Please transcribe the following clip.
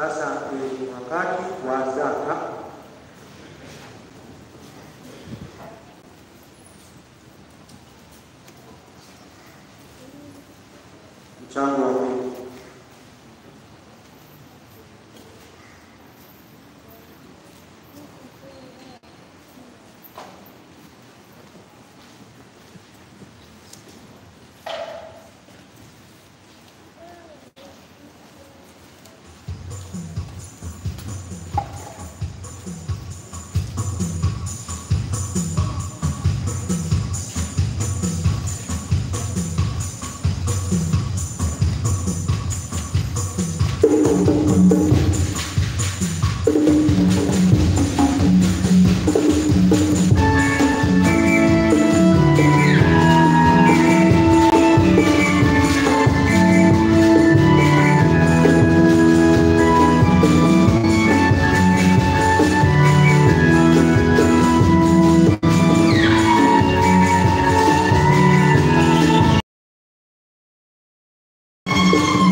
Sasa ni wakati wa zaka. Mchango wa you